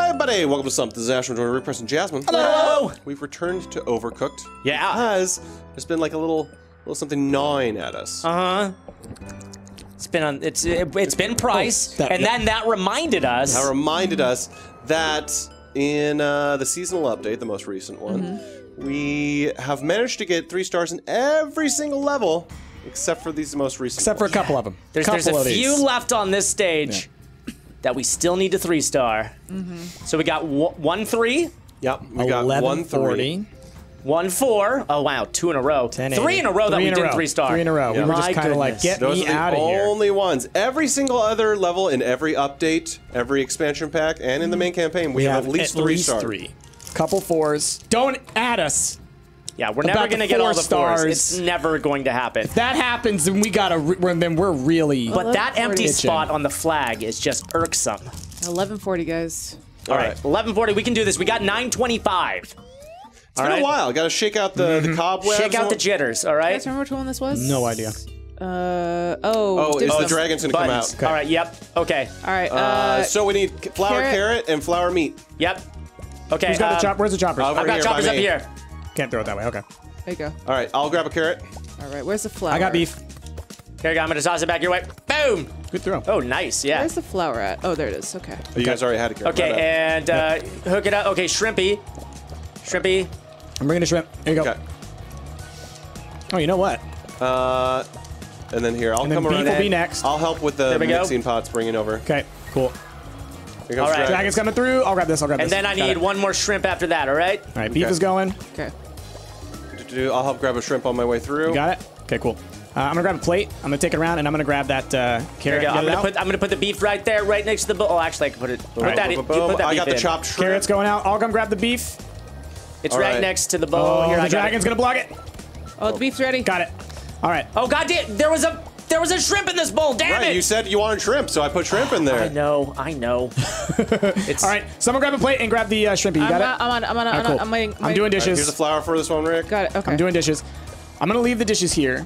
Hi, everybody. Welcome to Stumpt. This is Ashton Jordan, Rick Preston, Jasmine. Hello. We've returned to Overcooked. Yeah. Because there's been like a little, little something gnawing at us. Uh huh. It's been on. It's it, it's been Price, Oh, that- and then that reminded us. That reminded us that in uh, the seasonal update, the most recent one, Mm-hmm. we have managed to get three stars in every single level, except for these most recent. Except for a ones. couple of them. there's couple there's a of these. few left on this stage that we still need to three star. Mm-hmm. So we got w- one three, Yep, we got one three. one four. Oh wow, two in a row. 10, Three in a row that Three we in a did row. three star. Three in a row. Yeah. We were just kind of like, get Those me out of here. only ones. Every single other level in every update, every expansion pack, and in the main campaign, we, We have, at least three stars. three. Couple fours. Don't add us. Yeah, we're never gonna get all four the fours. stars. It's never going to happen. If That happens, and we gotta. Re- when- then we're really. But that empty Itching. spot on the flag is just irksome. 1140, guys. All right, right. 1140. We can do this. We got 925. It's been a while. Got to shake out the, the cobwebs. Shake out the jitters. All You right. guys remember which one this was? no idea. Uh, oh. Oh, is the some- dragon's gonna come Buttons. out? All right. Yep. Okay. All right. Uh, Uh, so we need c- flour carrot. carrot and flour meat. Yep. Okay. Who's got um, the chop? Where's the choppers? Over I've got here choppers up here. Can't throw it that way. Okay. there you go. All right, I'll grab a carrot. All right. Where's the flour? I got beef. Here you go. I'm gonna toss it back your way. Boom. Good throw. Oh, nice. Yeah. Where's the flour at? Oh, there it is. Okay. Oh, you guys already had a carrot. Okay, my bad. and uh, hook it up. Okay, shrimpy. Shrimpy. I'm bringing the shrimp. Here you go. Okay. Oh, you know what? Uh, and then here, I'll And then come beef around. will be next. I'll help with the There we go. mixing pots, bringing over. Okay. Cool. Here comes All right. Dragon's coming through. I'll grab this. I'll grab And this. And then I Got need it. one more shrimp after that, all right? All right. Beef Okay. is going. Okay. I'll help grab a shrimp on my way through. You got it. Okay. Cool. Uh, I'm gonna grab a plate. I'm gonna take it around, and I'm gonna grab that uh, carrot. you go. I'm gonna put I'm gonna put the beef right there, right next to the bowl. Oh, actually, I can put it. Put right. that. Boom, in- boom, you boom. put that I beef got the in. chopped shrimp. Carrots going out. I'll come grab the beef. It's All right, right. next to the bowl. Oh, Here, the got dragon's gonna block it. Oh, the beef's ready. Got it. All right. Oh God, damn, there was a there was a shrimp in this bowl. Damn Right, it! you said you wanted shrimp, so I put shrimp in there. I know, I know. it's All right. Someone grab a plate and grab the uh, shrimpy. You I'm, got not, it. I'm on. I'm on. All I'm, right, cool. on, I'm, waiting- I'm waiting- doing Here's the dishes. flour for this one, Rick. Got it. Okay. I'm doing dishes. I'm gonna leave the dishes here.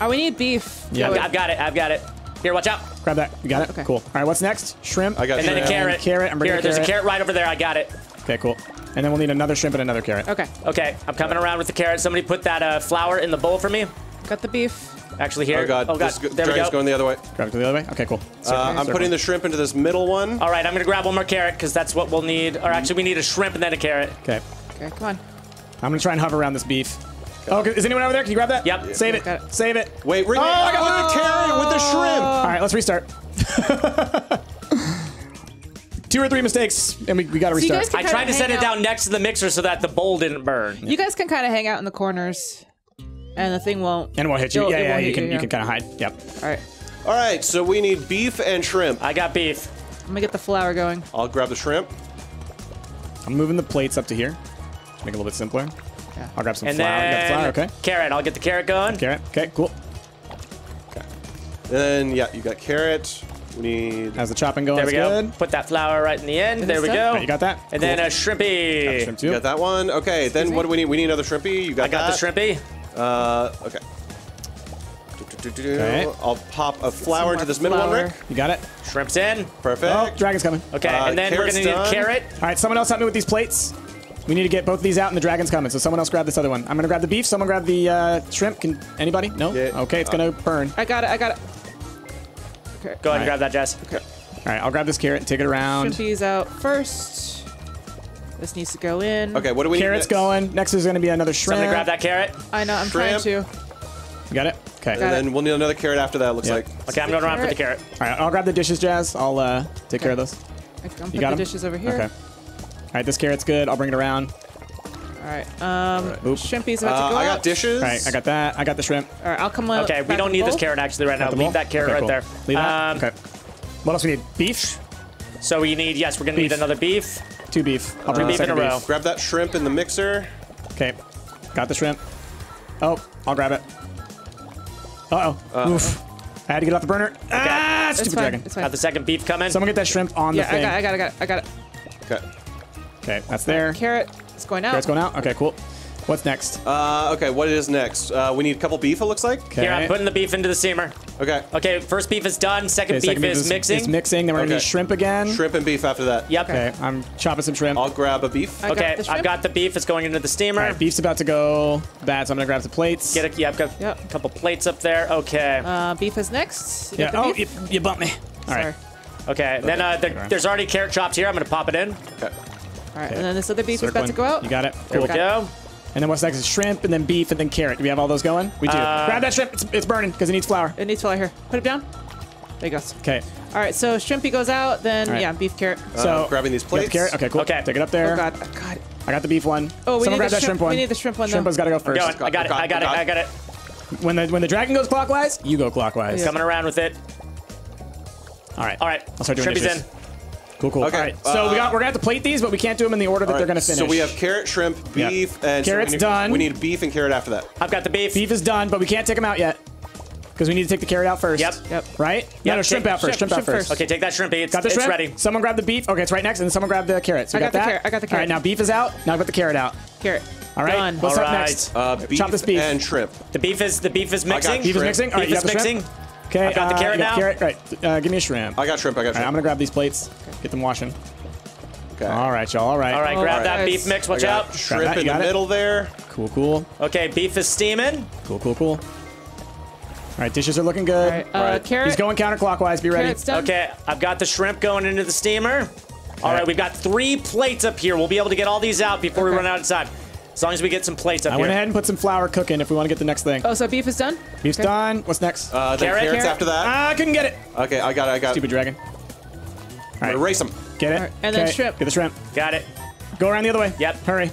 Oh, we need beef. Yeah. I've got it. I've got it. Here, watch out. Grab that. You got it. Okay. Cool. All right. What's next? Shrimp. I got shrimp. And then a shrimp. carrot. Carrot, I'm bringing Here, a there's a carrot. carrot right over there. I got it. Okay. Cool. And then we'll need another shrimp and another carrot. Okay. Okay, I'm coming around with the carrot. Somebody put that uh, flour in the bowl for me. Got the beef. Actually, here. Oh god, Oh god. this go- There we dragon's go. going the other way. Grab it to the other way. Okay. Cool. Uh, I'm putting the shrimp into this middle one. All right, I'm gonna grab one more carrot because that's what we'll need. Or actually, we need a shrimp and then a carrot. Okay. Okay. Come on. I'm gonna try and hover around this beef. Oh, is anyone over there? Can you grab that? Yep. Save it. It. Save it. Wait, Rick, Oh, I got with the carrot, with the shrimp. All right. Let's restart. Two or three mistakes, and we, we got to So restart. guys I tried to set hang it down next to the mixer so that the bowl didn't burn. You guys can kind of hang out in the corners, and the thing won't. and it won't hit you. It'll- yeah, yeah. You can you, you yeah. can kind of hide. Yep. All right. All right, so we need beef and shrimp. I got beef. I'm gonna get the flour going. I'll grab the shrimp. I'm moving the plates up to here. Make it a little bit simpler. Yeah. I'll grab some And flour. You got the then flour. Okay. carrot. I'll get the carrot going. Carrot. Okay. Cool. Okay. Then yeah, you got carrot. We need. How's the chopping going? There we That's go. good. Put that flour right in the end. Is There we done? go. Okay, you got that. And then a Cool. shrimpy. shrimp You got that one. Okay, then me? what do we need? We need another shrimpy. You got I got that? the shrimpy. Uh, okay. Okay. I'll pop a flour to this middle one. Rick. You got it. Shrimp's in. Perfect. Oh, dragon's coming. Okay, Uh, and then we're gonna need done. a carrot. All right, someone else help me with these plates. We need to get both of these out, and the dragon's coming. So someone else grab this other one. I'm gonna grab the beef. Someone grab the uh, shrimp. Can anybody? No. Yeah. Okay, it's gonna burn. I got it. I got it. Okay. Go ahead and grab that, Jess. Okay. All right, I'll grab this carrot and take it around. Shrimpies out first. This needs to go in. Okay, what do we Carrot's need? next? going. Next is gonna be another shrimp. Somebody grab that carrot. I know. I'm Shrimp. trying to. You got it. Okay. And Got then we'll need another carrot after that. it Looks Yeah. like. Okay, I'm going around for the carrot. All right, I'll grab the dishes, Jazz. I'll uh, take care of those. I can You got the 'em? dishes over here. Okay. All right, this carrot's good. I'll bring it around. All right. Um, Oop. Shrimpy's about Uh, to go I out. got dishes. All right, I got that. I got the shrimp. All right, I'll come up. Okay, we back don't need this bowl. carrot actually right now. Got the Leave that carrot Okay, right cool. there. Leave that. Um, okay. What else we need? Beef. So we need yes, we're gonna Beef. need another beef. Two beef. I'll bring Two the beef in a row. beef. Grab that shrimp in the mixer. Okay. Got the shrimp. Oh, I'll grab it. Uh oh. Oof. I had to get off the burner. Ah, It's stupid fine. dragon. It's fine. Got the second beef coming. Someone get that shrimp on yeah, the I thing. got, I got, I got, I got it. Okay. Okay, that's there. Carrot. It's going out. Carrot's going out. Okay, cool. What's next? Uh, okay, what is next? Uh, we need a couple beef. It looks like. Okay. Here, I'm putting the beef into the steamer. Okay. Okay, first beef is done. Second Okay, beef second is mixing. Is mixing. Then we're gonna Okay. do shrimp again. Shrimp and beef after that. Yep. Okay, I'm chopping some shrimp. I'll grab a beef. I Okay, the I've got the beef. It's going into the steamer. All right, beef's about to go bad, so I'm gonna grab some plates. Get a, yeah, I've got Yep. a couple plates up there. Okay. Uh, beef is next. You Yeah. Oh, you, you bumped me. All right. Sorry. okay. Then uh, there, Okay. there's already carrot chopped here. I'm gonna pop it in. Okay. All right, and then this other beef is about to go out. You got it. There we Cool. go. And then what's next is shrimp, and then beef, and then carrot. Do we have all those going? We do. Uh, Grab that shrimp. It's, it's burning because it needs flour. It needs flour here. Put it down. There it goes. Okay. All right, so shrimpy goes out, then All right. yeah, beef carrot. So Uh, grabbing these you got plates. carrot. Okay, cool. Okay. Take it up there. Oh god, oh, god. I got the beef one. Oh, we Someone need grab the that shrimp, shrimp- one. we need the shrimp one, though. Shrimp has got to go first. Going. I got it. I got it. I got it. When the when the dragon goes clockwise, you go clockwise. Coming around with it. All right. All right. I'll start doing Shrimpy's dishes. in. Cool, cool. Okay, All right. So uh, we got we're gonna have to plate these, but we can't do them in the order that All they're gonna finish. So we have carrot, shrimp, Yeah. beef, and so Carrot's we need, done. We need beef and carrot after that. I've got the beef. beef is done, but we can't take them out yet because we need to take the carrot out first. Yep. Yep. Right? Yep, No, no, shrimp take- out first. shrimp- Shrimp, out first. first. Okay, take that shrimpy. It's, Got the it's shrimp. ready. Someone grab the beef. Okay, it's right next, and someone grab the carrot. So we I got the that. carrot, I got the carrot. All right, now beef is out. Now I got the carrot out. Carrot. All right. Done. What's All up right. next? Uh, beef, Chop this beef. and shrimp. The beef is the beef is mixing. Beef is mixing. All right, Beef is got the shrimp? mixing. Okay. I've got the uh, carrot you now. Carrot. Right. Uh, give me a shrimp. I got shrimp. I got All right, shrimp. I'm gonna grab these plates. Get them washing. okay. All right, y'all. All right. All right, grab all that right. beef mix. I Watch got out. shrimp that, in the it? middle there. Cool, cool, Okay, beef is steaming. cool, cool, cool. All right, dishes are looking good. All right, uh, Right. carrot. He's going counterclockwise. Be ready. Done. Okay, I've got the shrimp going into the steamer. All right. right, we've got three plates up here. We'll be able to get all these out before we run out of time. As long as we get some plates up here. I here. went ahead and put some flour cooking if we want to get the next thing. Oh, so beef is done? Beef's Okay. done. What's next? Uh, then Carrot, carrots carrot. after that. Ah, I couldn't get it. Okay, I got it. I got it. Stupid dragon. I'm gonna race them. Get it. right, and then Okay, shrimp. Get the shrimp. Got it. Go around the other way. Yep. Hurry.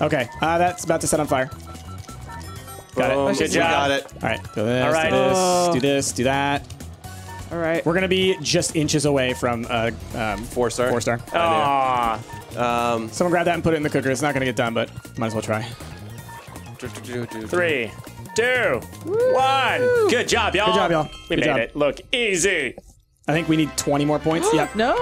Okay. Uh, that's about to set on fire. Got Boom. it. Good We job. got it. All right. Do this. All right. Do this. Oh. Do this. Do that. All right. We're gonna be just inches away from uh, um, Four star. four star. Aw. Um, Someone grab that and put it in the cooker. It's not gonna get done, but might as well try. Three, two, one. Good job, y'all. Good job, y'all. We Good made job. it. Look easy. I think we need 20 more points. yep. No.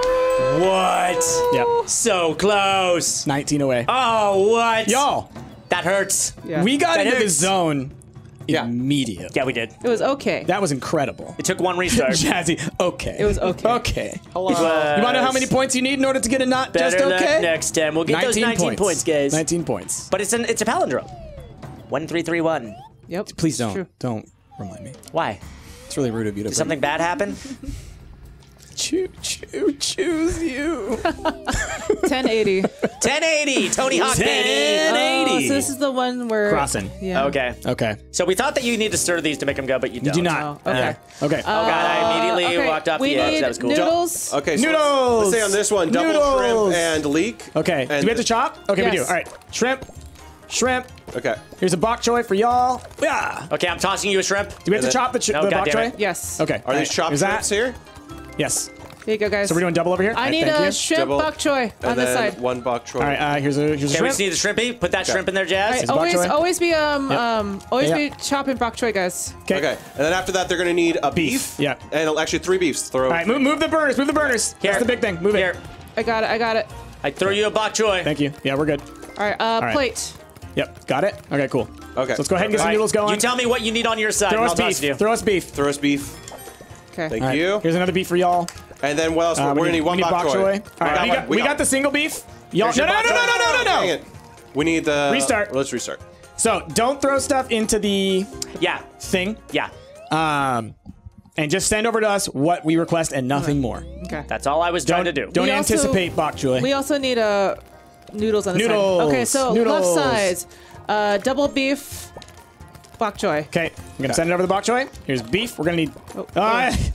What? Yep. So close. 19 away. Oh, what? Y'all, That hurts. Yeah. we got That into the zone Yeah. immediately. Yeah, we did. It was okay. That was incredible. It took one restart. Jazzy, okay. It was okay. Okay. hello. You want to know how many points you need in order to get a not Better just luck okay? next time. We'll get those 19 points. guys. 19 points. But it's an it's a palindrome. One three three one. Yep. Please don't. True. Don't remind me. Why? It's really rude of you to Did something bad happen? choo choo choose you. 1080. 1080. Tony Hawk 1080. Oh, so this is the one where Crossing. Yeah. Okay. Okay. So we thought that you need to stir these to make them go, but you don't. You do not. Oh, okay. Okay. Oh god, I uh, immediately okay. walked off we the edge. need That was cool. noodles. Okay, so Noodles! Let's say on this one, double Noodles! shrimp and leek. okay. And do we have to chop? Okay, we do. All right. Shrimp. Shrimp. Okay. Here's a bok choy for y'all. Yeah. Okay, I'm tossing you a shrimp. Do we have to And then- chop the, ch- No, the bok choy? Yes. Okay. Are these chopped shrimps here? Yes. Here you go, guys. So we're doing double over here. I All right, need a you. shrimp Double. bok choy And on this then side. one bok choy. All right. Uh, here's a here's Okay, we shrimp. just need the shrimpy. Put that Okay. shrimp in there, Jazz. Is bok always, always be um Yep. um always Yeah. be chopping bok choy, guys. Okay. Okay, and then after that, they're gonna need a beef. Beef, yeah. And actually three beefs. Throw. All right. Move, move the burners. Move the burners. Here. That's the big thing. Move Here, it. I got it. I got it. I throw you a bok choy. Thank you. Yeah, we're good. All right. Uh, right. plate. Yep. Got it. Okay. Cool. Okay. So let's go ahead and get some noodles going. You tell me what you need on your side, Throw us beef. it to you. Throw us beef. Throw us beef. Okay. Thank All right, you. Here's another beef for y'all. And then what else? Uh, We're we gonna need one we bok choy. All right, We we, got got, one. we We got got- the single beef. Y'all, no, no, no, no, no, no, no, Dang no. it. We need the Restart. Let's restart. So don't throw stuff into the Yeah, thing. yeah. Um, and just send over to us what we request and nothing more. Okay. That's all I was trying Don't to do. don't We also- anticipate bok choy. We also need uh noodles on the Noodles. side. Okay, so Noodles. left side, uh, double beef, bok choy. okay, I'm gonna send it over the bok choy. Here's beef. We're gonna need. Oh, Uh,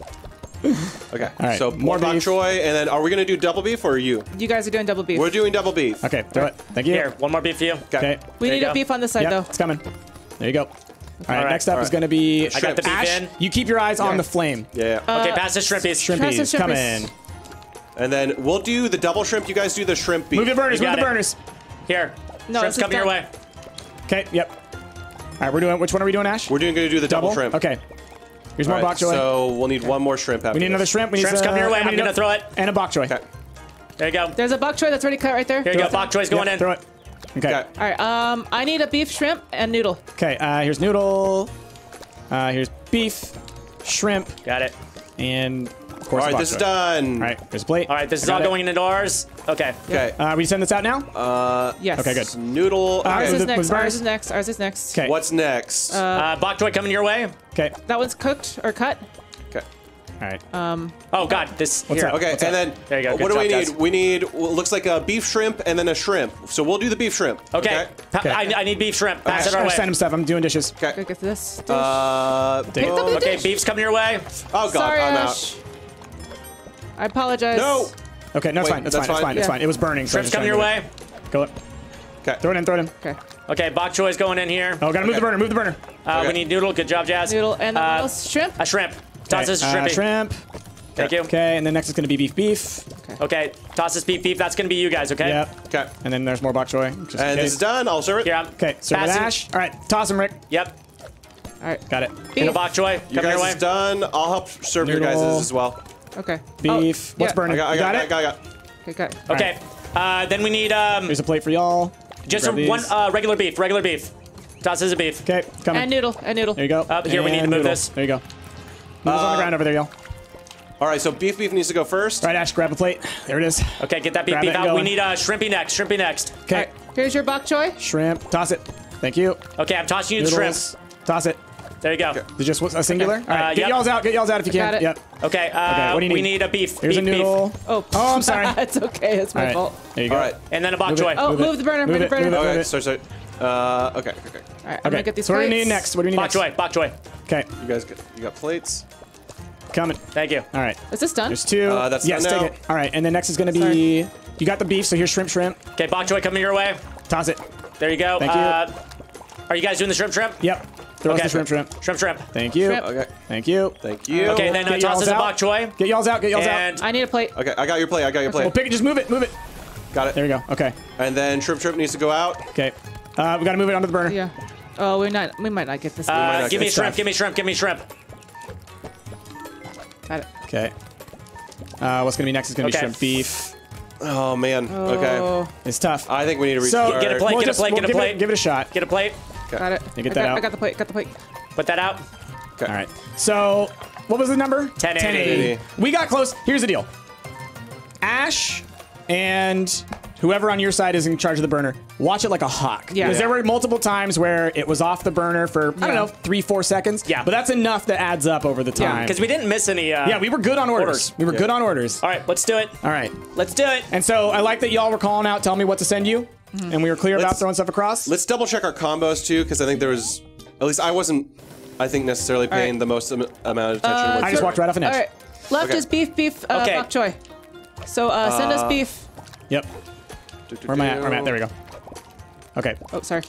Okay. right, So more more bok choy, and then are we gonna do double beef or you? You guys are doing double beef. We're doing double beef. okay, throw it. Thank you. Here, one more beef for you. Okay. we there need a beef on this side Yep, though. it's coming. There you go. All right, right, next up all is going to be I got the beef Ash, in. You keep your eyes on the flame. Yeah. yeah. Okay, pass the shrimpies. Shrimpies, Pass the come in. and then we'll do the double shrimp. You guys do the shrimp beef. Move the burners, move got the it. burners. Here, No, shrimp's coming your way. Okay, yep. All right, we're doing, which one are we doing, Ash? We're doing gonna do the double, shrimp. Okay. Here's All more right, bok choy. So we'll need one more shrimp. After we need another shrimp. We need Shrimp's uh, coming your way. I'm gonna throw it. And a bok choy. Okay. There you go. There's a bok choy that's already cut right there. Here you go. Bok choy's going Yep, in. Throw it. Okay. Okay. All right. Um, I need a beef shrimp and noodle. Okay, uh, here's noodle. Uh, here's beef. shrimp, Got it. and of All course. right, bok this is done. All right, there's a plate. All right, this is I got all it. going into ours. Okay. Okay. Uh, we send this out now. Uh, Yes. Okay, good. Noodle. Uh, Ours Okay. is next. with Ours is next. Ours is next. Okay. What's next? Uh, bok choy coming your way. Okay. That one's cooked or cut. okay. All right. Um. Oh God, this. What's here. that? Okay, What's and that? then There you go. what Good do we need? guys. We need well, looks like a beef shrimp and then a shrimp. So we'll do the beef shrimp. Okay. Pa- Okay. I, I need beef shrimp. Pass it our I way. send him stuff. I'm doing dishes. Go Okay. get this. dish. Uh, Take it. boom. Okay, dish. beef's coming your way. Oh god, Sorry, I'm Ash. I apologize. No. Okay, no, it's Wait, fine. It's that's fine. It's fine? fine. It's fine. It was burning. So Shrimp's coming your way. Go it. Okay. Throw it in. Throw it in. Okay. Okay, bok choy's going in here. Oh, gotta move the burner. Move the burner. Uh, Okay. We need noodle. Good job, Jazz. Noodle and the Uh, little shrimp. A shrimp. Toss Okay, this uh, shrimpy. shrimp. Thank you. Okay, and then next is gonna be beef beef. Okay, okay. toss this beef beef. That's gonna be you guys. Okay. Yep. Okay. And then there's more bok choy. just And case. this is done. I'll serve it. Here. I'm Okay, serve with passing- Ash. All right, toss him, Rick. Yep. All right. Got it. And a Beef. bok choy You guys your way. is done. I'll help serve your guys' as well. Okay. Beef. Oh, What's yeah. burning? I got, I You got, got I it. got, I got. Okay, got it. Okay. Uh, then we need um Here's a plate for y'all. just Grab a, one uh, regular beef. Regular beef. Toss this a beef. Okay, coming. And noodle. And noodle. there you go. Up here, we need to move noodle. this. There you go. Noodles on the Uh, ground over there, y'all. All right, so beef beef needs to go first. All right, Ash, grab a plate. There it is. Okay, get that beef Grab beef out. go We need uh, shrimpy next. Shrimpy next. Okay, All right. Here's your bok choy. shrimp. Toss it. Thank you. Okay, I'm tossing you the shrimp. Toss it. There you go. Okay. Is it just a singular? All right, Uh, get yep. y'all's out. Get y'all's out if you can. Got it. Yep. Okay. Uh, Okay, what do you need? we need? need a beef. Here's beef, a noodle. beef. Oh. Oh, I'm sorry. it's okay. It's my All right. fault. There you go. All right. And then a bok Move it. choy. Oh, Move move the burner. Move Move the it, burner. move it. Okay, sorry, sorry. Uh, okay, okay. All right. I'm Okay. gonna get these so what do we need next? What do we need Bok next? choy. Bok choy. Okay, You guys got you got plates. coming. Thank you. All right. Is this done? There's two. Uh, that's yes, done take it. All right, and then next is going to be. You got the beef, so here's shrimp, shrimp. Okay, bok choy coming your way. Toss it. There you go. Thank you. Uh, are you guys doing the shrimp shrimp? Yep. Throw us the shrimp, shrimp. Shrimp shrimp. Thank you. Shrimp. Okay. Thank you. Thank you. Okay, then uh, Get toss y'all's us a out. bok choy. Get y'all's out. Get y'all's And out. I need a plate. Okay, I got your plate. I got your plate. Well, pick it. Just move it. Move it. Got it. There you go. Okay. And then shrimp shrimp needs to go out. Okay. Uh, we got to move it onto the burner. Yeah. Oh, we not. We might not get this. Uh, not give me get shrimp. stuff. Give me shrimp. Give me shrimp. got it. Okay. Uh, what's going to be next is going to Okay. be shrimp beef. Oh man. Okay. Oh, It's tough. I think we need to restart. so restart. Get a plate, we'll get a plate, we'll get a give plate. It, give it a shot. Get a plate. Got it. You get I that got, out? I got the plate. Got the plate. Put that out. Okay. All right. So, what was the number? 1080. We got close. Here's the deal. Ash and whoever on your side is in charge of the burner, watch it like a hawk. Yeah. Because there were multiple times where it was off the burner for, I don't know, three, four seconds. Yeah. But that's enough that adds up over the Yeah, time. Because we didn't miss any. Uh, yeah, we were good on orders. Orders. We were Yeah. good on orders. All right, let's do it. All right. Let's do it. And so I like that y'all were calling out, telling me what to send you. And we were clear about Let's- throwing stuff across. Let's double check our combos too, because I think there was, at least I wasn't, I think necessarily paying right. the most am- amount of attention. Uh, with I just walked right off an edge. All right. Left Okay. is beef, beef, uh, Okay. bok choy. So uh, send us beef. Yep. Where am I at? Where am I at? There we go. Okay. Oh, sorry.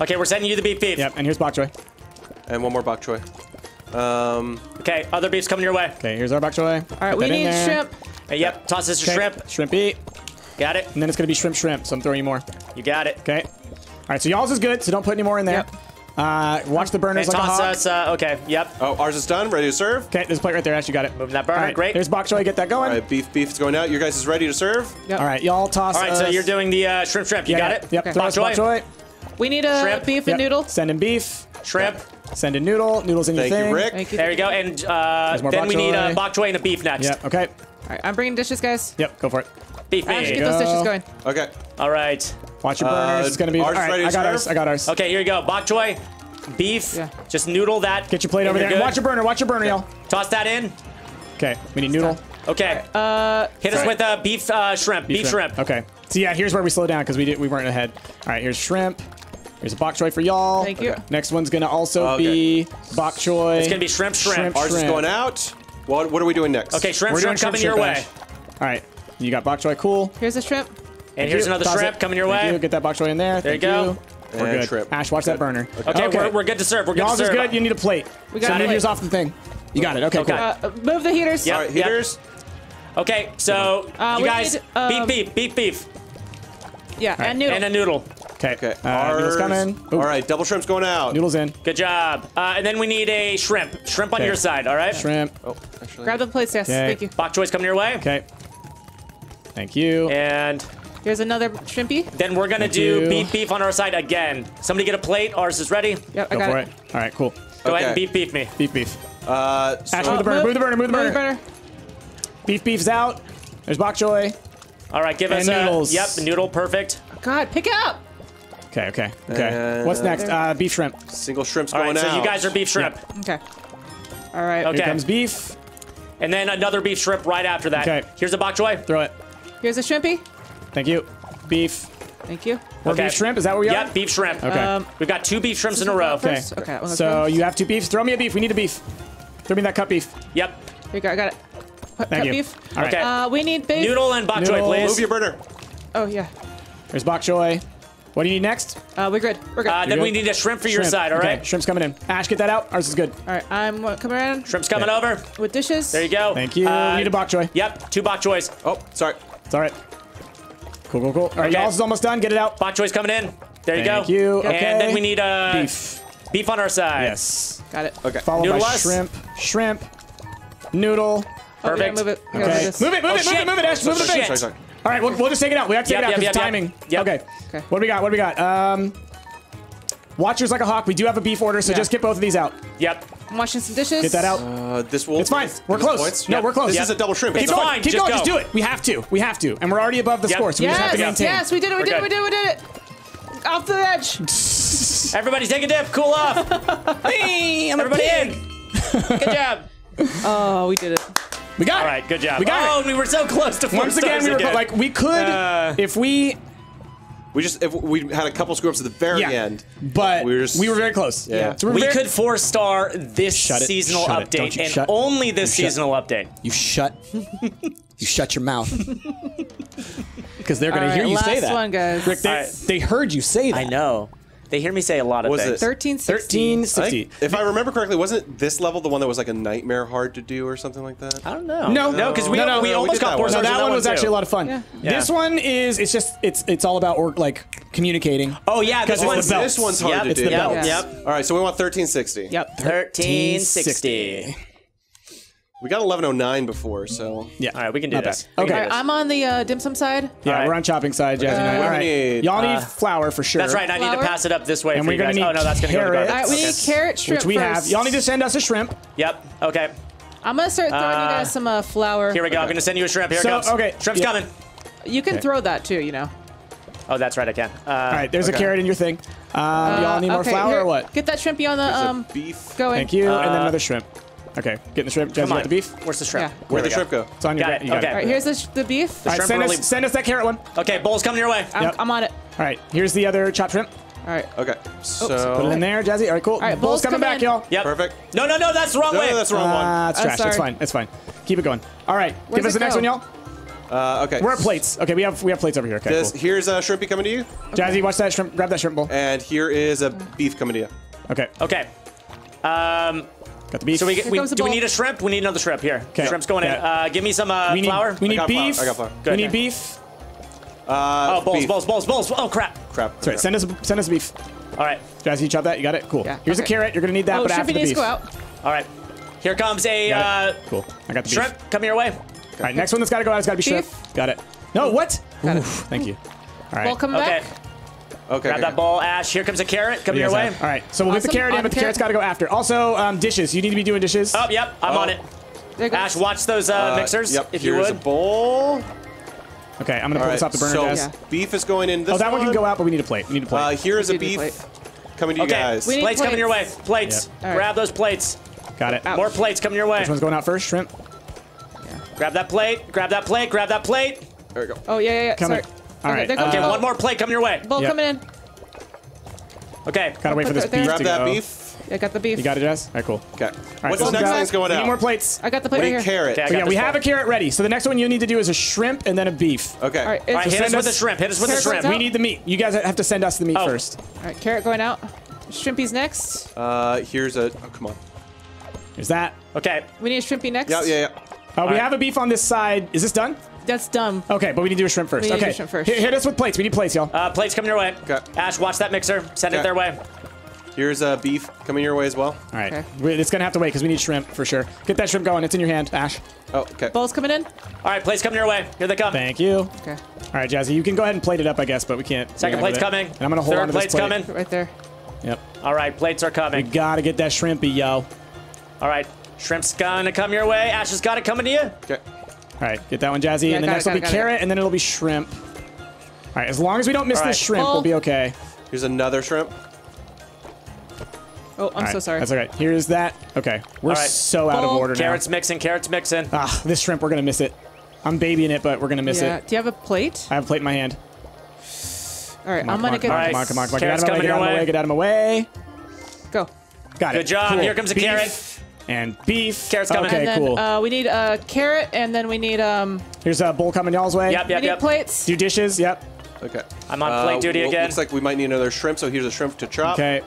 Okay, we're sending you the beef beef. Yep. And here's bok choy. And one more bok choy. Um, Okay, other beef's coming your way. Okay, here's our bok choy. All right, we need shrimp. Hey, yep, toss this to Okay. shrimp. Shrimpy. Got it. And then it's going to be shrimp, shrimp. So I'm throwing you more. You got it. Okay. All right, so y'all's is good, so don't put any more in there. Yep. Uh, watch the burners And like a toss hawk. us. Uh, okay, yep. oh, ours is done. Ready to serve. Okay, there's a plate right there. Ash, you got it. Moving that burner. All right, Great. There's bok choy. Get that going. All right, beef beef is going out. Your guys is ready to serve. Yep. All right, y'all toss. All right, so you're doing the uh, shrimp shrimp. You Yeah, got yeah. it? Yep. Okay. Throw Bok us bok choy. choy. We need a Shrimp. beef Yep. and noodle. Send in beef. Shrimp. Send in noodle. Noodles in Thank your thing. you, Rick. Thank you. There you go. And uh, then we need a choy. bok choy and a beef next. Yep. Okay. All right, I'm bringing dishes, guys. Yep. Go for it. Beef Ash, me. get those dishes going. Okay. All right. Watch your Uh, burners. it's gonna be. ours all right, ready to I got serve? ours. I got ours. Okay, here you go. Bok choy, beef. Yeah. Just noodle that. Get your plate over there. good. watch your burner. Watch your burner, y'all. Toss that in. Okay. We need noodle. Okay. Uh, Hit us sorry. with uh, beef uh, shrimp. Beef, shrimp. Okay. So yeah, here's where we slow down because we did we weren't ahead. All right. Here's shrimp. Here's a bok choy for y'all. Thank you. Okay. Next one's gonna also Okay. be bok choy. It's gonna be shrimp, shrimp. shrimp Ours is going out. What what are we doing next? Okay, shrimp, We're doing shrimp coming shrimp, your shrimp, way. Ash. All right. You got bok choy. Cool. here's a shrimp. And here's you. another Toss shrimp it. coming your Thank way. You. Get that bok choy in there. There you Thank go. We're And good. shrimp. Ash, watch that burner. Okay, We're, we're good to serve. We're good Y'all's to is serve. good. You need a plate. We So got move it. yours off the thing. You got it. Okay. Okay. Cool. Uh, move the heaters. Yep. All right, heaters. Okay, so Uh, you guys, need, um, beef, beef, beef, beef, Yeah, and noodle. and a noodle. Okay. Okay. Uh, noodles coming. Ooh. All right. Double shrimp's going out. Noodles in. Good job. Uh, and then we need a shrimp. Shrimp on your side. All right. Shrimp. Oh, actually. Grab the plates. Yes. Thank you. Bok choy's coming your way. Okay. Thank you. And there's another shrimpy. Then we're gonna do you. beef beef on our side again. Somebody get a plate. Ours is ready. Yep. I Go got for it. it. All right. Cool. Go okay. ahead and beef beef me. Beef beef. Uh, so Ash, move the burner. Move, move the burner. Move the burner. burner. Beef beef's out. There's bok choy. All right. Give and us noodles. A, yep. Noodle. Perfect. God, pick it up. Okay, okay, okay. Uh, What's next? Uh, beef shrimp. Single shrimp's All right, out. so you guys are beef shrimp. Okay. All right. Okay. Here comes beef. And then another beef shrimp right after that. Okay. Here's a bok choy. Throw it. Here's a shrimpy. Thank you. Beef. Thank you. More okay. beef shrimp? Is that where we yep, are? Yep, beef shrimp. Okay. Um, We've got two beef shrimps in a row. Okay. okay well, so you have two beefs. Throw me a beef. We need a beef. Throw me that cut beef. Yep. Here you go. I got it. Thank cut beef. All right. Okay. Uh, we need beef. Noodle and bok choy, please. Move your burner. Oh, yeah. Here's bok choy. What do you need next? Uh, we're good. We're good. Uh, then good? we need a shrimp for shrimp. your side, all okay. right? Shrimp's coming in. Ash, get that out. Ours is good. All right, I'm coming around. Shrimp's coming over. With dishes. There you go. Thank you. Uh, need a bok choy. Yep, two bok choys. Oh, sorry. It's all right. Cool, cool, cool. All okay. right, y'all's almost done. Get it out. Bok choy's coming in. There you Thank go. Thank you. Okay. And then we need uh, beef. Beef on our side. Yes. Got it. Okay. Followed Noodle by us. shrimp. Shrimp. Noodle. Perfect. Oh, yeah, move it. Okay. Move it, move oh, it, move shit. it, move it, Ash. Oh, move it. Sorry, sorry. All right, we'll, we'll just take it out. We have to take yep, it out yep, yep timing. Yep. Okay. okay. What do we got? What do we got? Um, Watchers like a hawk. We do have a beef order, so just get both of these out. Yep. I'm washing some dishes. Get that out. Uh, this will. It's fine. We're close. Points. No, yep. we're close. This yep. is a double shrimp. Keep going. Keep just going. Go. Just do it. We have to. We have to. And we're already above the yep. score, so we yes. just have to maintain. Yes, we did it. We did it. We did it. We did it. Off the edge. Everybody, take a dip. Cool off. hey, I'm Everybody in. Good job. oh, we did it. We got All it. All right, good job. We got oh, it. we were so close to four Once again, we were like, we could, uh, if we we just if we had a couple screw ups at the very yeah, end, but we were, just, we were very close. Yeah, so we, we could four star this shut seasonal shut update and shut, only this seasonal update. You shut. you shut your mouth. Because they're gonna hear you say that. One, guys. Rick, they, right. they heard you say that. I know. They hear me say a lot of was things. 1360. 1360. If I remember correctly, wasn't this level the one that was like a nightmare hard to do or something like that? I don't know. No, no, because we, no, no, we no, almost we got four stars. No, that, that one was too. actually a lot of fun. Yeah. Yeah. This one is it's just it's it's all about or, like communicating. Oh yeah, this this, this one's hard yep. to do. It's the yep. Belts. yep. All right, so we want 1360. Yep. 1360. We got 1109 before, so. Yeah. All right, we can do Not this. bad. Okay. I'm on the uh, dim sum side. Yeah, we're on chopping side, Jazzy. All right. need, Y'all need uh, flour for sure. That's right. I need to pass it up this way. And for we're you gonna guys. need oh no, that's gonna go to the All right, we Okay. need carrot shrimp Which we first. have. Y'all need to send us a shrimp. Yep. Okay. I'm gonna start throwing you guys uh, some uh, flour. Here we go. I'm gonna send you a shrimp. Here So, it okay, Shrimp's yeah. coming. You can throw that too, you know. Oh, that's right. I can. Uh, All right, there's a carrot in your thing. Um, uh, y'all need more flour here, or what? Get that shrimpy on the um. beef. Going. Thank you. and then another shrimp. Okay, getting the shrimp. Jazzy got the beef? Where's the shrimp? Yeah. Where'd the shrimp go? It's on your got it. Okay. It. All right, here's the, sh the beef. The All right, send, really... us, send us that carrot one. Okay, bowl's coming your way. I'm, yep. I'm on it. All right, here's the other chopped shrimp. All right. Okay. So Oops. put it in there, Jazzy. All right, cool. All right, bowl's, coming back, y'all. Yep. Perfect. No, no, no, that's the wrong no, way. No, that's the wrong uh, one. It's trash. It's fine. It's fine. Keep it going. All right, Where's give us the next one, y'all. Uh, okay. We're at plates. Okay, we have we have plates over here. Okay, this, cool. Here's a shrimpy coming to you. Jazzy, watch that shrimp. Grab that shrimp bowl. And here is a beef coming to you. Okay. Okay. Um, Got the beef. So we, get, we do we need a shrimp? We need another shrimp here. Okay. Shrimp's going yeah. in. Uh, give me some uh, we need, flour. We need beef. Flour. I got flour. Good. We need beef. Uh, oh, balls! Balls! Balls! Balls! Oh crap. Crap. Sorry. Crap. Send us a, send us a beef. All right. Jazzy, you chop that. You got it. Cool. Yeah, Here's okay. a carrot. You're gonna need that, oh, but after the beef. Go out. All right. Here comes a uh, cool. I got the shrimp. Beef. Come your way. All right. Next one that's gotta go out. It's gotta be shrimp. Got it. No. What? Thank you. All right. Welcome back. Okay. Grab that ball, Ash. Here comes a carrot. Coming your way. All right. So we'll awesome. get the carrot in, but the carrot's got to go after. Also, um, dishes. You need to be doing dishes. Oh, yep. I'm oh. on it. Ash, watch those uh, uh, mixers, yep, if you would. Here's a bowl. Okay, I'm gonna All pull right, this off the burner, so guys. Yeah. Beef is going in this. Oh, that one. one can go out, but we need a plate. We need a plate. Uh, here is a beef a coming to okay. you guys. Plates, plates, coming your way. Plates. Yep. Right. Grab those plates. Got it. Ouch. More plates coming your way. Which one's going out first? Shrimp. Yeah. Grab that plate. Grab that plate. Grab that plate. There we go. Oh yeah, yeah, yeah. Coming. Sorry. All right. okay, right. Uh, okay, one more plate coming your way. Bull yep. coming in. Okay. Gotta I'll wait for this beef. Grab to that go. beef. I got the beef. You got it, Jess? All right, cool. Okay. All right, What's so the next thing's going out? Need more plates. I got the plate we right here. carrot. Okay, yeah, we have a carrot ready. So the next one you need to do is a shrimp and then a beef. Okay. All right, All right hit us with the shrimp. Hit us with the shrimp. We need the meat. You guys have to send us the meat oh. first. All right, carrot going out. Shrimpy's next. Uh, here's a. Oh, come on. Here's that. Okay. We need a shrimpy next. Yeah, yeah, yeah. Uh, we right. have a beef on this side. Is this done? That's dumb. Okay, but we need to do a shrimp first. We okay. shrimp first. Hit, hit, us with plates. We need plates, y'all. Uh, plates coming your way. Okay. Ash, watch that mixer. Send okay. it their way. Here's uh, beef coming your way as well. All right. Okay. It's going to have to wait because we need shrimp for sure. Get that shrimp going. It's in your hand, Ash. Oh, okay. Bowls coming in. All right, plates coming your way. Here they come. Thank you. Okay. All right, Jazzy, you can go ahead and plate it up, I guess, but we can't. Second plate's coming. And I'm going to hold Third on to plate's this plate. coming. Right there. Yep. All right, plates are coming. We got to get that shrimpy, yo. All right. Shrimp's going to come your way. Ash has got it coming to you. Okay. All right, get that one, Jazzy. Yeah, and the next it, will be it, got it. carrot, and then it'll be shrimp. All right, as long as we don't miss All this right. shrimp, we'll be okay. Here's another shrimp. Oh, I'm All right, so sorry. That's all right. Here's that. Okay, we're All right. so out of Bull. order Carrots mixing, carrots mixing. Ah, this shrimp, we're gonna miss it. I'm babying it, but we're gonna miss yeah. it. Do you have a plate? I have a plate in my hand. All right, Come on, I'm gonna get. on, All come on, come on, come on. Get out of my way, get out of my way. way, get out of my way. Go. Got it. Good job. Cool. Here comes a Beef carrot. And beef. Carrots coming. Okay, and then cool. uh, we need a carrot, and then we need um. Here's a bowl coming y'all's way. Yep, We yep, need yep. plates. Do dishes. Yep. Okay. I'm on plate duty well, again. Looks like we might need another shrimp, so here's a shrimp to chop. Okay.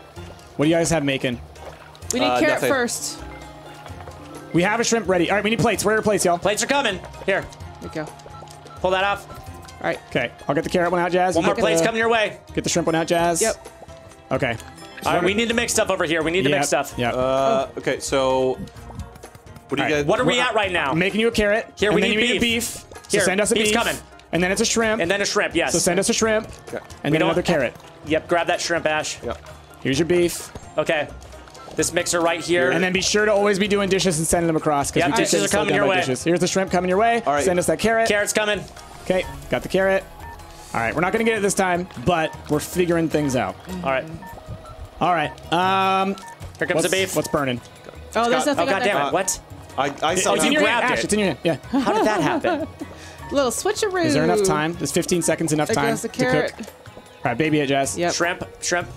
What do you guys have making? We need Uh, carrot nothing. first. We have a shrimp ready. All right, we need plates. Where are your plates, y'all? Plates are coming. Here, There we go. pull that off. All right. Okay, I'll get the carrot one out, Jazz. One You more plate's the, coming your way. Get the shrimp one out, Jazz. Yep. Okay. All right, we need to mix stuff over here. We need to Yep. mix stuff. Yeah. Uh, okay, so what do you All right. guys? What are we at right now? I'm making you a carrot. Here, and we then need you need beef. beef. Here, so send us a beef's beef. coming. And then it's a shrimp. And then a shrimp. Yes. so send us a shrimp. Okay. And We then another carrot. Yep. Grab that shrimp, Ash. Yep. Here's your beef. Okay. This mixer right here. And then be sure to always be doing dishes and sending them across. 'cause Yep, we dishes are coming your way. Dishes. Here's the shrimp coming your way. All right. Send us that carrot. carrots coming. Okay, got the carrot. All right, we're not gonna get it this time, but we're figuring things out. All right. All right. Um, Here comes what's, the beef. what's burning? Oh, there's Oh nothing on god there. damn it! What? I, I saw It's in you your hand. grabbed Ash, it. it's in your hand. Yeah. How did that happen? Little switcheroo. Is there enough time? Is 15 seconds enough There time goes the to carrot. cook? All right, baby it, Jazz. Yep. shrimp. Shrimp.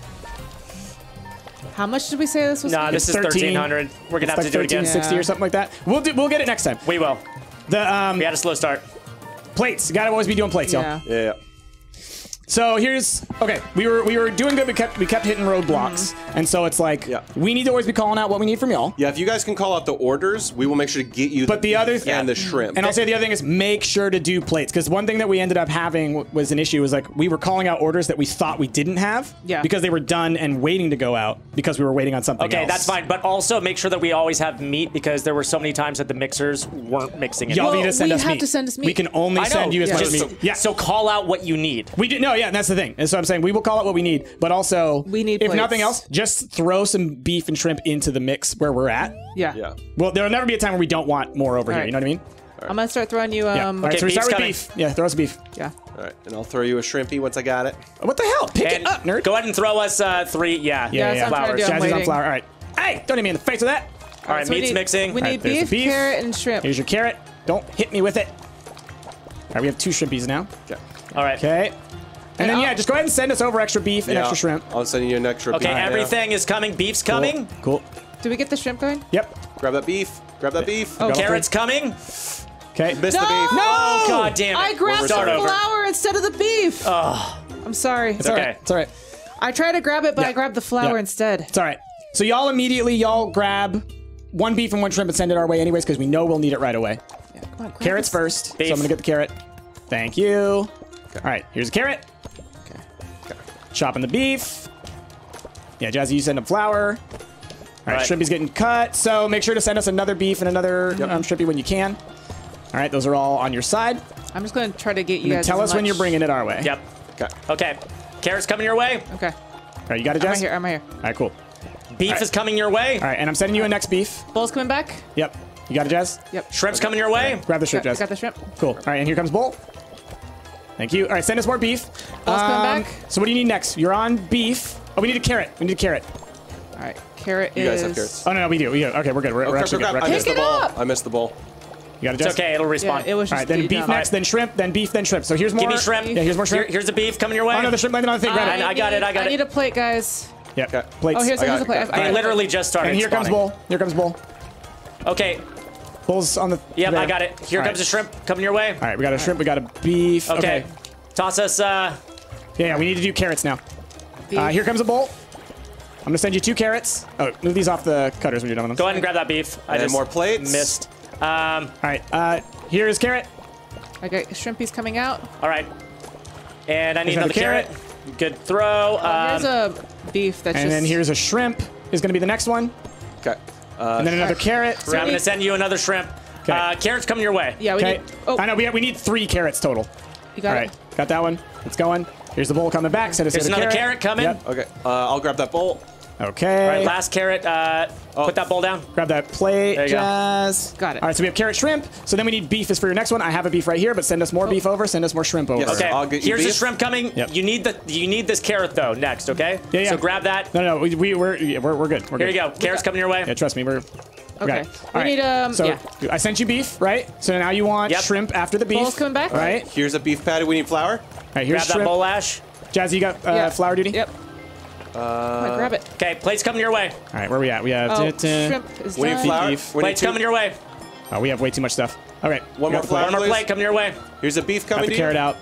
How much did we say this was? Nah, this is 13. thirteen hundred. We're gonna It's have like to do it again. 1360 Yeah. or something like that. We'll do. We'll get it next time. We will. The um, We had a slow start. plates. Gotta always be doing plates, y'all. Yeah. Yeah, yeah. So here's okay. We were we were doing good. We kept we kept hitting roadblocks, mm-hmm. and so it's like Yeah. we need to always be calling out what we need from y'all. Yeah, if you guys can call out the orders, we will make sure to get you. But the other beef th- and the shrimp. And I'll say the other thing is make sure to do plates because one thing that we ended up having was an issue was like we were calling out orders that we thought we didn't have Yeah. because they were done and waiting to go out because we were waiting on something Okay, else. that's fine. But also make sure that we always have meat because there were so many times that the mixers weren't mixing it. Y'all Well, need to send we us have meat. to send us meat. We can only send you as Yeah. much Just meat. so, yeah. So call out what you need. We do no, yeah, and that's the thing. And so I'm saying we will call it what we need, but also We need if plates. nothing else, just throw some beef and shrimp into the mix where we're at. Yeah. yeah. Well, there'll never be a time where we don't want more over All here. right. You know what I mean? I'm gonna start throwing you. Yeah. Um. All right, Okay, so we start beef's with coming. beef. Yeah, throw us beef. Yeah. All right, and I'll throw you a shrimpy once I got it. What the hell? Pick And it up, nerd. Go ahead and throw us uh, three. Yeah. Yeah, that's yeah. what I'm trying to do. I'm on waiting. flour. All right. Hey, don't hit me in the face with that. All right, So we meat's need- mixing. We All need right, there's the beef, beef. carrot, and shrimp. Here's your carrot. Don't hit me with it. All right, we have two shrimpies now. Okay. All right. Okay. And then yeah, just go ahead and send us over extra beef and Yeah, extra shrimp. I'll send you an extra. Okay, beef. Yeah. everything is coming. Beef's coming. Cool. Do we get the shrimp going? Yep. Grab that beef. Grab that beef. Oh. Carrots coming. Okay. Missed the beef. No! Oh god damn it! I grabbed Start the flour instead of the beef. Oh. I'm sorry. It's all right. okay. It's all right. I tried to grab it, but Yeah. I grabbed the flour Yeah. instead. It's all right. So y'all immediately y'all grab one beef and one shrimp and send it our way anyways because we know we'll need it right away. Yeah, come on, grab Carrots this. first. Beef. So I'm gonna get the carrot. Thank you. All right, here's a carrot. Chopping the beef. Yeah, Jazzy, you send them flour. All right, Right. shrimpy's getting cut. So make sure to send us another beef and another um, shrimpy when you can. All right, those are all on your side. I'm just gonna try to get you And guys. tell as us when you're bringing it our way. Yep. Okay. Okay. Carrots coming your way. Okay. All right, you got it, I'm right Jazz? here. I'm right here. All right, cool. Beef right. is coming your way. All right, and I'm sending you a next beef. Bull's coming back. Yep. You got it, Jazz? Yep. Shrimp's coming your way. Grab the shrimp, Got, Jazz. got the shrimp. Cool. All right, and here comes Bull. Thank you. All right, send us more beef. Bull's coming Um, back. So what do you need next? You're on beef. Oh, we need a carrot. We need a carrot. All right. Carrot You is. guys have carrots. Oh no, no, we do. We do. Okay, we're good. We're, Oh, we're crap, actually crap, good. I We're missed the Pick it ball. up. I missed the ball. You got it, It's okay. It'll Yeah, respawn. it was All just right, then beef uh, next, then shrimp, then beef, then shrimp. So here's more. Give me shrimp. Yeah, here's more shrimp. Here- here's the beef coming your way. oh no, the shrimp landed on the thing. Grab I- it. I got it, I got it. I need a plate, guys. Yep. Plates. Oh, here's, I got a plate. it. I- I I- literally just started. and here comes spawning. Bull. Here comes Bull. Okay. Bull's on the. Yep, there. I got it. Here All comes right. the shrimp coming your way. All right, we got a shrimp. We got a beef. Okay. Toss us. Uh, Yeah, yeah, we need to do carrots now. Uh, here comes a bowl. I'm gonna send you two carrots. Oh, move these off the cutters when you're done with them. go ahead and grab that beef. I And just more plates? Missed. Um. All right. Uh, here is carrot. I got shrimpies coming out. All right. And I need Here's another another carrot. Good throw. Oh, here's Um, a beef that's And just. then here's a shrimp. Is gonna be the next one. Okay. Uh, And then another carrot. so I'm gonna send you another shrimp. Okay. Uh, carrots coming your way. Yeah, we Okay. need. Oh, I know we have, we need three carrots total. you got All it. right, got that one. It's going. Here's the bowl coming back. Send us Here's the other another carrot coming. Yep. okay. Uh, I'll grab that bowl. Okay. All right, last carrot. Uh, Put that bowl down. Grab that plate, There you go. Jazz. Got it. All right, so we have carrot shrimp. So then we need beef is for your next one. I have a beef right here, but send us more beef over. Send us more shrimp over. Yes. Okay. I'll get Here's the shrimp coming. Yep. You need the you need this carrot though next. Okay. Yeah, yeah. So grab that. No, no, we, we, we're, yeah, we're, we're good. We're Here good. you go. Carrot's coming your way. Yeah, trust me, we're. Okay. Okay. We need, um, So yeah. I sent you beef, right? So now you want Yep. shrimp after the beef. Bowl's coming back? All right. Here's a beef patty. We need flour. All right. Here's Grab that shrimp. bowl, Ash. Jazzy, you got uh, Yeah. flour duty. Yep. Uh, grab it. Okay, plate's coming your way. All right. Where we at? We have. Oh, t- t- shrimp is We need done. flour. beef. We Plate's coming your way. Oh, we have way too much stuff. Okay. One more got the flour. One more plate coming your way. Here's a beef coming. Got coming the to you. carrot out.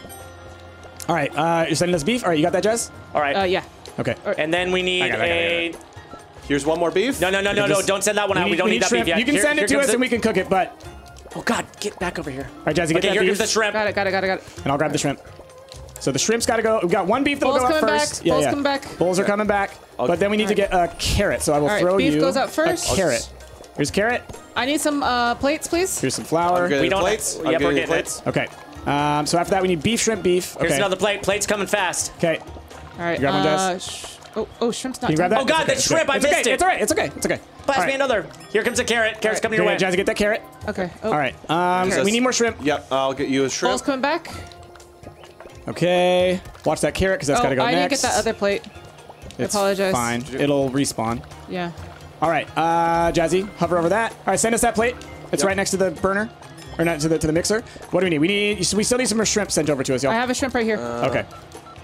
All right. Uh, you're sending us beef. All right. You got that, Jazz? All right. Uh, yeah. Okay. And then we need I got it, I got it, got Here's one more beef. No, no, no, no, no! Don't send that one out. We, don't need, that shrimp. beef yet. You can Here- send it to us the- and we can cook it. But Oh God, get back over here. all right, Jazzy, get Okay, that here beef, comes the shrimp. Got it. Got it. Got it. Got it. and I'll grab the shrimp. So the shrimp's got to go. We've got one beef that'll Bowl's go out coming first. back. Bowl's coming back. Bowls are coming back. But then we need to get a carrot. So I will All right, throw beef you goes out first. a carrot. Here's carrot. I need some uh, plates, please. Here's some flour. I'm getting We don't- plates. I'm Yep, we're getting getting plates. Okay. Um, so after that, we need beef, shrimp, beef. Okay. Here's another plate. Plate's coming fast. Okay. All right. You grab one, uh, Jess? sh- oh, oh, shrimp's not. Can you grab that? Oh, God, okay, that shrimp, okay. I It's okay, missed it. It's all right. It's okay. It's okay. Pass All me another. Here comes a carrot. Carrot's coming your Okay, way. Jazzy, get that carrot. Okay. Oh, All right. Um, Carrots. we need more shrimp. Yep, I'll get you a shrimp. Bowl's coming back. Okay. Watch that carrot because that's oh, got to go I next. I didn't get that other plate. It's apologize. Fine. It'll respawn. Yeah. All right, uh, Jazzy, hover over that. All right, send us that plate. It's Yep. right next to the burner, or not to the to the mixer. What do we need? We need. We still need some more shrimp sent over to us, y'all. I have a shrimp right here. okay.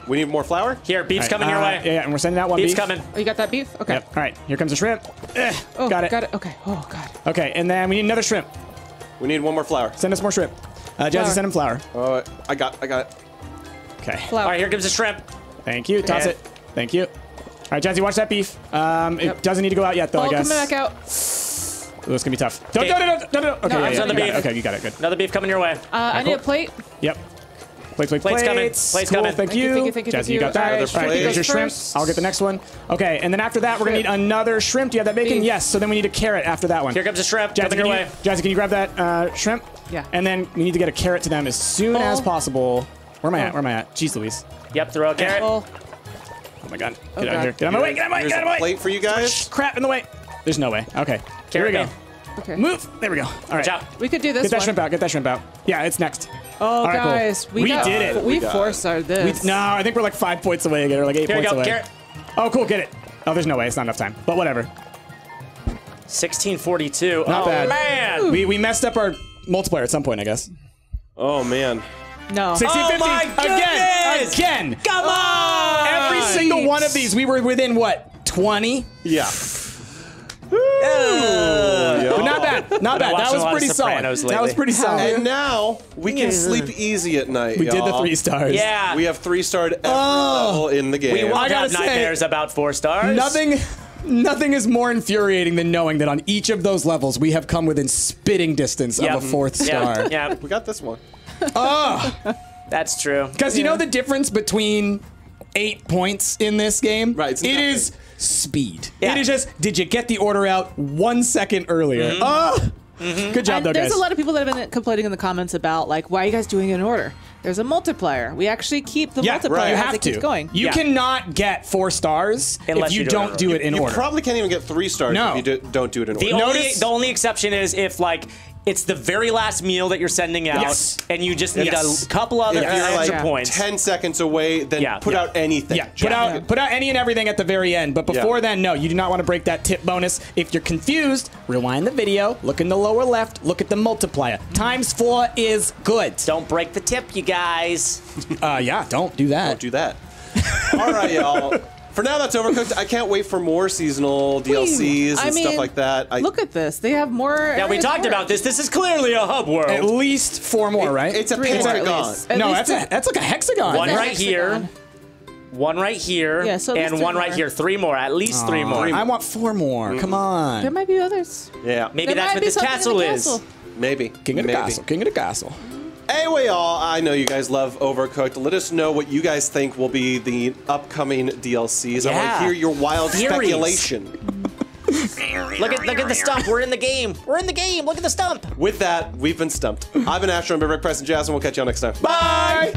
We need more flour. Here, beef's All right, coming your uh, way. Yeah, yeah, and we're sending out one Beef's beef. coming. oh, you got that beef? Okay. Yep. All right, here comes the shrimp. Eh, Oh, got it. Got it. Okay. Oh, God. Okay, and then we need another shrimp. We need one more flour. Send us more shrimp. Uh, Jazzy, Flour. send him flour. Uh, I got, I got it. Okay. Flour. All right, here comes the shrimp. Thank you. Toss Yeah. it. Thank you. All right, Jazzy, watch that beef. Um, it Yep. doesn't need to go out yet, though. Ball I guess. coming back out. Ooh, it's gonna be tough. Don't, Okay. no, no, no, no, no. Okay, No, yeah, I'm yeah, on the beef. Okay, you got it. Good. Another beef coming your way. Uh, I need cool. a plate. Yep. Plate, plate, Plate's coming. plates. Plate's cool, coming. Thank Thank you, you. thank you, thank you, Jazzy, thank you you. got that. All right, All right, here's your shrimp. I'll get the next one. Okay, and then after that, we're gonna need another shrimp. Do you have that bacon? Beef. Yes. So then we need a carrot after that one. Here comes the shrimp. Jazzy, coming can your way. Jazzy, can you grab that uh, shrimp? Yeah. And then we need to get a carrot to them as soon as possible. Where am I at? Where am I at? Jeez Louise. Yep, throw a carrot. Ball. Oh my god. Get Oh, out of God. here. Get out of my way. Get out of my way. Here's Get out of a my way. plate for you guys. Crap in the way. There's no way. Okay. Here we go. Okay. Move. There we go. All right. Watch out. We could do this Get that one. shrimp out. Get that shrimp out. Yeah, it's next. Oh, right, cool. guys. We, We got, did it. We, We forced our We, this. no, I think we're like five points away again, or like eight Here we points go. away. Carrot. Oh, cool. Get it. Oh, there's no way. It's not enough time. But whatever. 1642. Not oh, bad. man. We, we messed up our multiplier at some point, I guess. Oh man. No. 1650 my again. goodness! Again. Come oh. on! Every single one of these, we were within what? 20? Yeah. But not bad. Not bad. That watching a was pretty solid. Sopranos That was pretty solid. And now we can sleep easy at night. we did the three stars. Yeah. We have three starred every Oh. level in the game. we won't I gotta have say, nightmares about four stars. Nothing. Nothing is more infuriating than knowing that on each of those levels we have come within spitting distance Yep. of a fourth star. Yeah, yeah, we got this one. Ah. that's true. Because you know the difference between eight points in this game? Right, it's It nothing. is speed. Yeah. It is just, did you get the order out one second earlier? Oh! Good job, And though, there's guys. a lot of people that have been complaining in the comments about like, why are you guys doing it in order? There's a multiplier. We actually keep the yeah, multiplier you as have it to. keeps going. You Yeah. cannot get four stars Unless if you, you do it in don't do it in you order. You probably can't even get three stars No. if you do, don't do it in The order. only the only exception is if like it's the very last meal that you're sending out, Yes. and you just need Yes. a couple other if extra like points. 10 seconds away, then Yeah. put Yeah. out anything. Yeah, put out put out any and everything at the very end. But before Yeah. then, no, you do not want to break that tip bonus. If you're confused, rewind the video, look in the lower left, look at the multiplier. Times four is good. Don't break the tip, you guys. Uh, yeah, don't do that. Don't do that. All right, y'all. For now, that's overcooked. I can't wait for more seasonal DLCs and I mean, stuff like that. I, Look at this. They have more. Yeah, we talked about this. This is clearly a hub world. At least four more, right? It's a Three more at pentagon. least. At no, least that's a, that's like a hexagon. One a right here. one right here, Yeah, so and one three right here. Three more, at least three more. I want four more. Come on. There might be others. Yeah, Maybe There that's what this something in castle is. maybe. King of the castle. King of the castle. Anyway, y'all, I know you guys love Overcooked. Let us know what you guys think will be the upcoming DLCs. Yeah. I want to hear your wild Theories. speculation. Look at look at the stump. We're in the game. We're in the game. Look at the stump. With that, we've been stumped. I've been Astro and Rick Press and Jazz, and we'll catch y'all next time. Bye.